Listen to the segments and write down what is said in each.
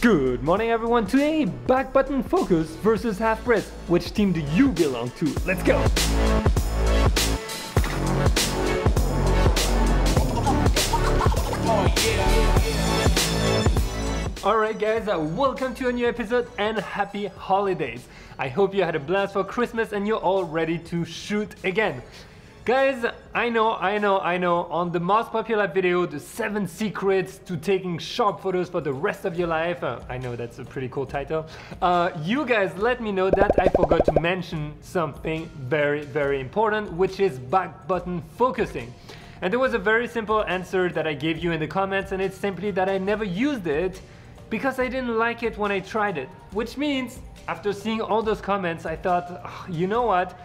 Good morning everyone, today back button focus versus half press. Which team do you belong to? Let's go! Alright guys, uh, welcome to a new episode and happy holidays. I hope you had a blast for Christmas and you're all ready to shoot again. Guys, I know, I know, I know, on the most popular video, the 7 secrets to taking sharp photos for the rest of your life, uh, I know that's a pretty cool title, uh, you guys let me know that I forgot to mention something very, very important, which is back button focusing. And there was a very simple answer that I gave you in the comments, and it's simply that I never used it because I didn't like it when I tried it. Which means, after seeing all those comments, I thought, oh, you know what?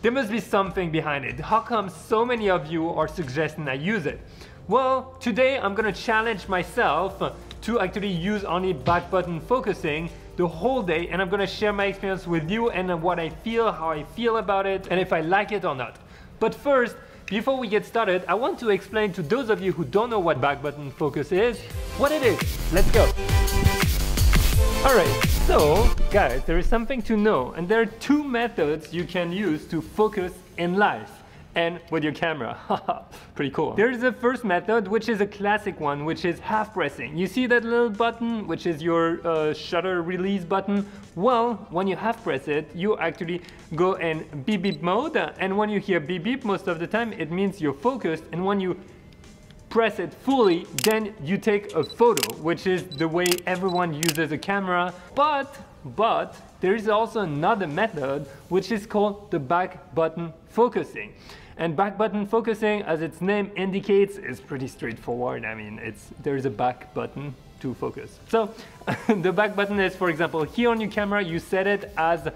There must be something behind it. How come so many of you are suggesting I use it? Well, today I'm gonna challenge myself to actually use only back button focusing the whole day and I'm gonna share my experience with you and what I feel, how I feel about it, and if I like it or not. But first, before we get started, I want to explain to those of you who don't know what back button focus is, what it is. Let's go. Alright, so guys, there is something to know and there are two methods you can use to focus in life and with your camera. Pretty cool. There's the first method, which is a classic one, which is half pressing. You see that little button, which is your uh, shutter release button? Well, when you half press it, you actually go in beep beep mode. And when you hear beep beep, most of the time, it means you're focused. And when you press it fully, then you take a photo, which is the way everyone uses a camera. But, but, there is also another method, which is called the back button focusing. And back button focusing, as its name indicates, is pretty straightforward. I mean, it's there's a back button to focus. So the back button is, for example, here on your camera, you set it as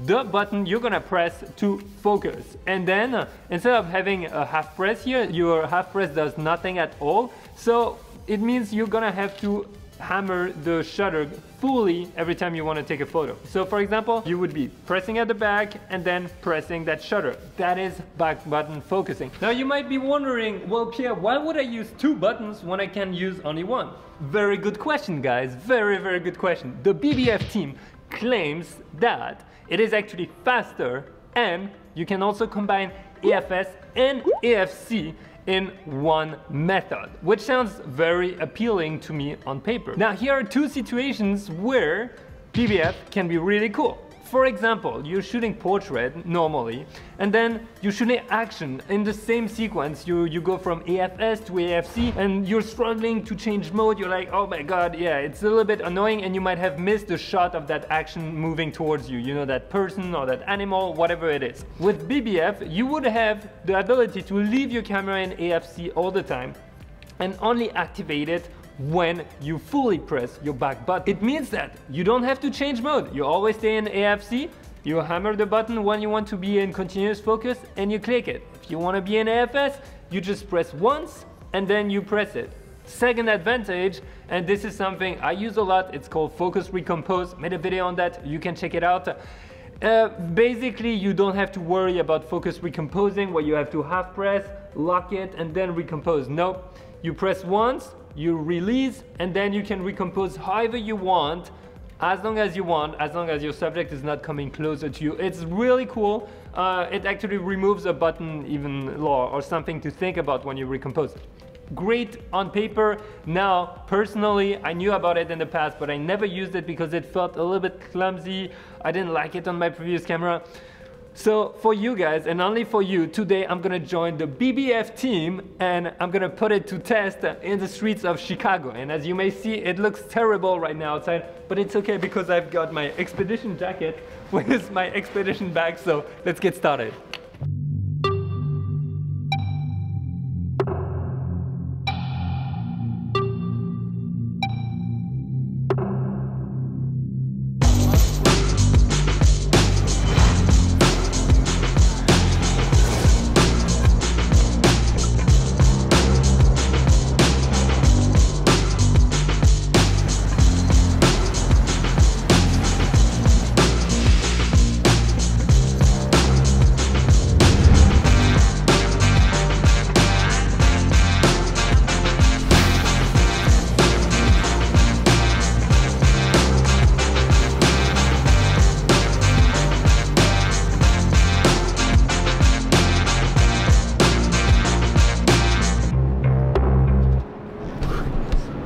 the button you're gonna press to focus. And then uh, instead of having a half press here, your half press does nothing at all. So it means you're gonna have to hammer the shutter fully every time you want to take a photo. So for example, you would be pressing at the back and then pressing that shutter. That is back button focusing. Now you might be wondering, well Pierre, why would I use two buttons when I can use only one? Very good question guys, very very good question. The BBF team claims that it is actually faster and you can also combine AFS and AFC in one method, which sounds very appealing to me on paper. Now here are two situations where BBF can be really cool. For example, you're shooting portrait normally, and then you're shooting action in the same sequence. You, you go from AFS to AFC, and you're struggling to change mode. You're like, oh my god, yeah, it's a little bit annoying, and you might have missed the shot of that action moving towards you. You know, that person or that animal, whatever it is. With BBF, you would have the ability to leave your camera in AFC all the time and only activate it when you fully press your back button. It means that you don't have to change mode. You always stay in AFC, you hammer the button when you want to be in continuous focus and you click it. If you want to be in AFS, you just press once and then you press it. Second advantage, and this is something I use a lot, it's called Focus Recompose. Made a video on that, you can check it out. Uh, basically, you don't have to worry about focus recomposing where you have to half press, lock it, and then recompose. Nope, you press once, you release, and then you can recompose however you want, as long as you want, as long as your subject is not coming closer to you. It's really cool. Uh, it actually removes a button even law or something to think about when you recompose. Great on paper. Now, personally, I knew about it in the past, but I never used it because it felt a little bit clumsy. I didn't like it on my previous camera. So for you guys, and only for you, today I'm gonna join the BBF team and I'm gonna put it to test in the streets of Chicago. And as you may see, it looks terrible right now outside, but it's okay because I've got my expedition jacket with my expedition bag, so let's get started.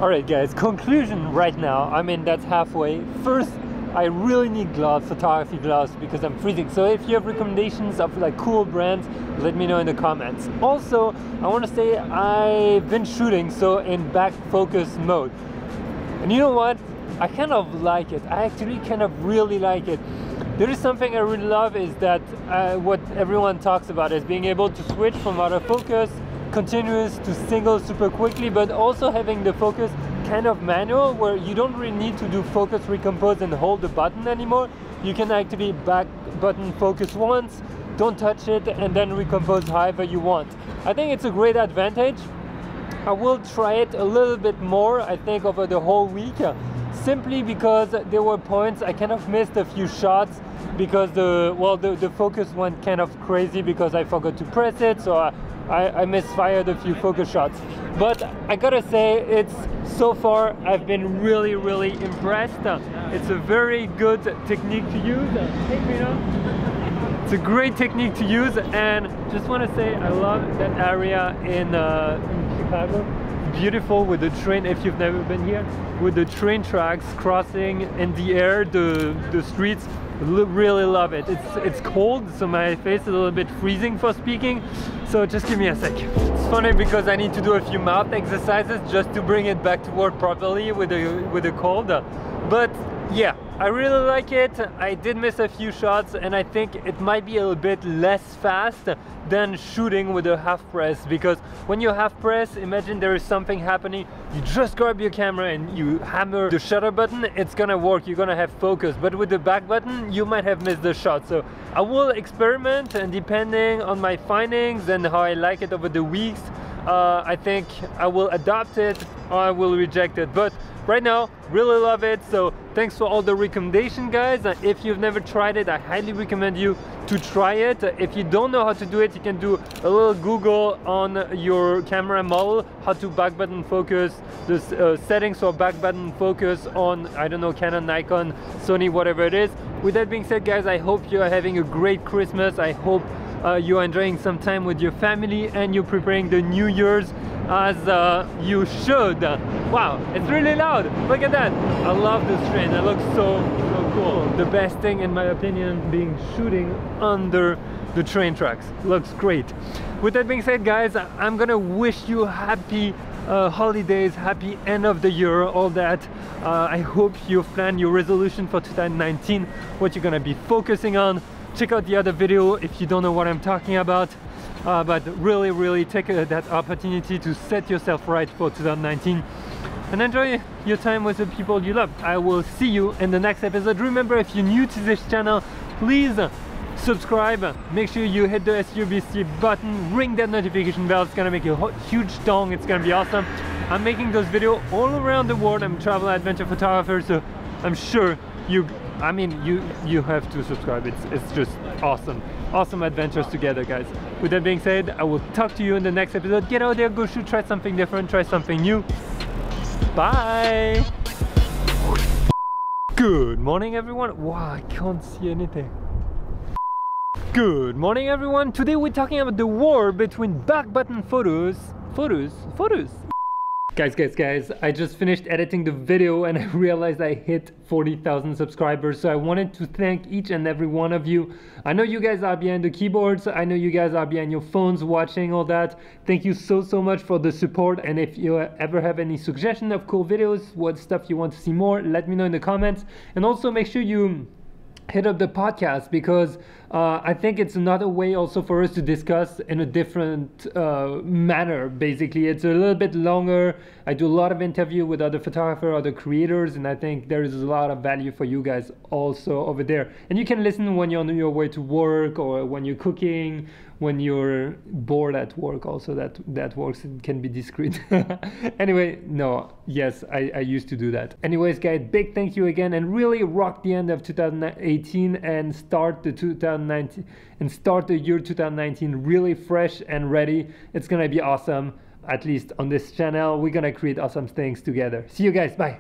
Alright guys, conclusion right now. I mean that's halfway. First, I really need gloves, photography gloves, because I'm freezing. So if you have recommendations of like cool brands, let me know in the comments. Also, I want to say I've been shooting, so in back focus mode. And you know what? I kind of like it. I actually kind of really like it. There is something I really love is that uh, what everyone talks about is being able to switch from autofocus continuous to single super quickly, but also having the focus kind of manual where you don't really need to do focus recompose and hold the button anymore. You can actually back button focus once, don't touch it, and then recompose however you want. I think it's a great advantage. I will try it a little bit more, I think, over the whole week, uh, simply because there were points I kind of missed a few shots because the well the, the focus went kind of crazy because I forgot to press it so I, I, I misfired a few focus shots. But I gotta say it's so far I've been really really impressed. It's a very good technique to use. Hey, it's a great technique to use and just want to say I love that area in, uh, in Chicago. Beautiful with the train if you've never been here with the train tracks crossing in the air the the streets really love it. It's it's cold so my face is a little bit freezing for speaking. So just give me a sec. It's funny because I need to do a few mouth exercises just to bring it back to work properly with the with the cold. But yeah I really like it. I did miss a few shots and I think it might be a little bit less fast than shooting with a half press because when you half press, imagine there is something happening, you just grab your camera and you hammer the shutter button, it's gonna work, you're gonna have focus. But with the back button, you might have missed the shot. So I will experiment and depending on my findings and how I like it over the weeks, uh, I think I will adopt it or I will reject it. But right now really love it so thanks for all the recommendation guys. If you've never tried it i highly recommend you to try it. If you don't know how to do it you can do a little google on your camera model how to back button focus the uh, settings for back button focus on i don't know canon nikon sony whatever it is. With that being said guys i hope you're having a great christmas. I hope uh, you're enjoying some time with your family and you're preparing the new year's as uh, you should. Wow, it's really loud. Look at that. I love this train. It looks so, so cool. The best thing, in my opinion, being shooting under the train tracks. Looks great. With that being said, guys, I'm gonna wish you happy uh, holidays, happy end of the year, all that. Uh, I hope you've planned your resolution for 2019, what you're gonna be focusing on. Check out the other video if you don't know what I'm talking about. Uh, but really really take uh, that opportunity to set yourself right for 2019 and enjoy your time with the people you love. I will see you in the next episode. Remember if you're new to this channel please subscribe. Make sure you hit the SUBC button. Ring that notification bell. It's gonna make a huge dong. It's gonna be awesome. I'm making those videos all around the world. I'm a travel adventure photographer so I'm sure you I mean you you have to subscribe. It's it's just awesome. Awesome adventures together guys. With that being said I will talk to you in the next episode. Get out there go shoot try something different try something new. Bye. Good morning everyone. Wow I can't see anything. Good morning everyone. Today we're talking about the war between back button photos photos photos Guys, guys, guys, I just finished editing the video and I realized I hit 40,000 subscribers. So I wanted to thank each and every one of you. I know you guys are behind the keyboards. I know you guys are behind your phones watching all that. Thank you so, so much for the support. And if you ever have any suggestion of cool videos, what stuff you want to see more, let me know in the comments. And also make sure you hit up the podcast because uh, I think it's another way also for us to discuss in a different uh, manner. Basically, it's a little bit longer. I do a lot of interview with other photographers, other creators, and I think there is a lot of value for you guys also over there. And you can listen when you're on your way to work or when you're cooking when you're bored at work also that that works it can be discreet. Anyway no yes I, I used to do that. Anyways guys big thank you again and really rock the end of 2018 and start the 2019 and start the year 2019 really fresh and ready. It's gonna be awesome at least on this channel. We're gonna create awesome things together. See you guys bye